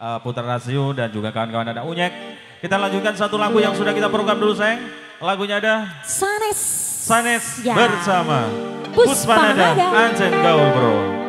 uh, Putra Rasio dan juga kawan-kawan ada Unyek. Kita lanjutkan satu lagu yang sudah kita program dulu sayang. Lagunya ada Sanes. Sanes ya. bersama Puspanada Anjen Gaul Bro.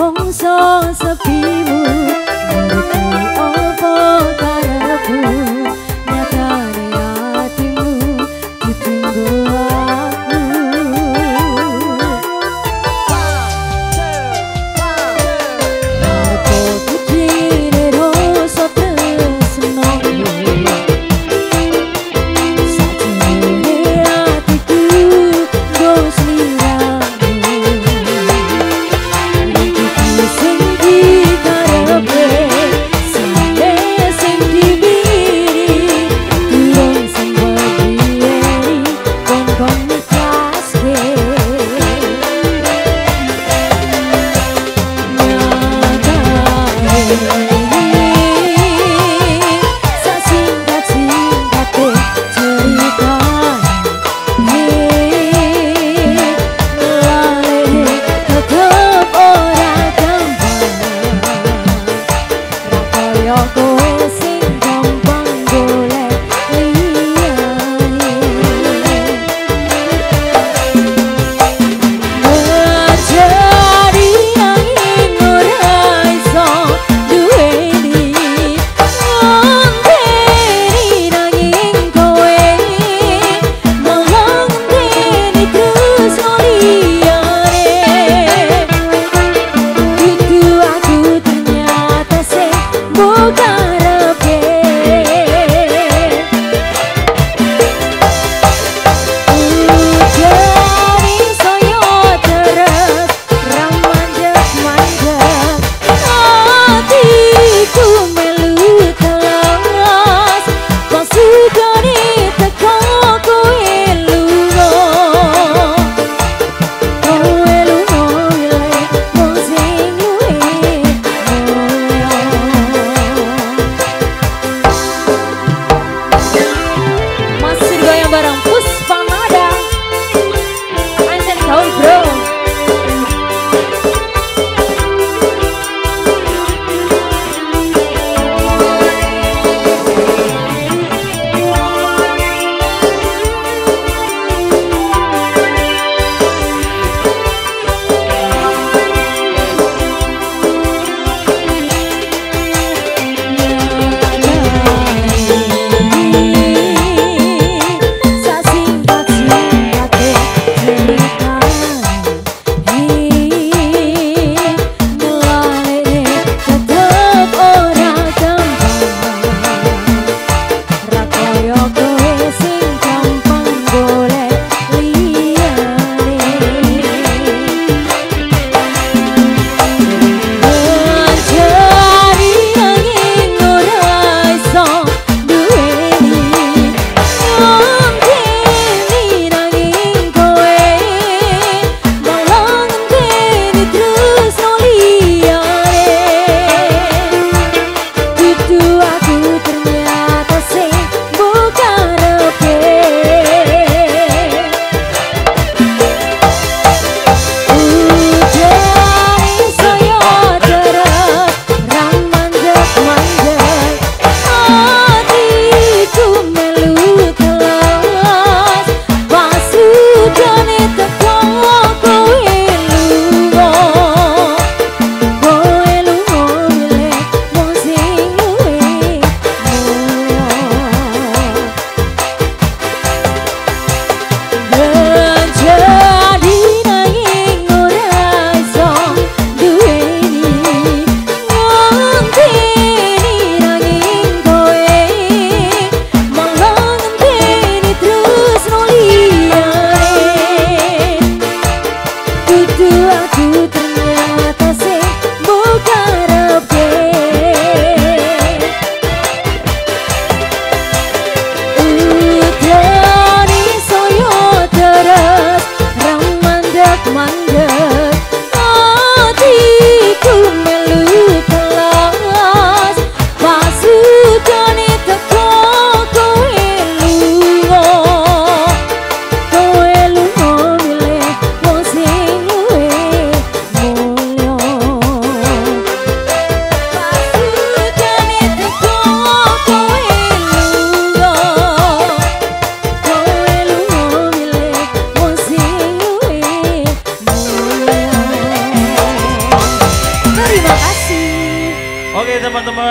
bóng gió ra phía mưa một Yeah.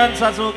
anos, azul,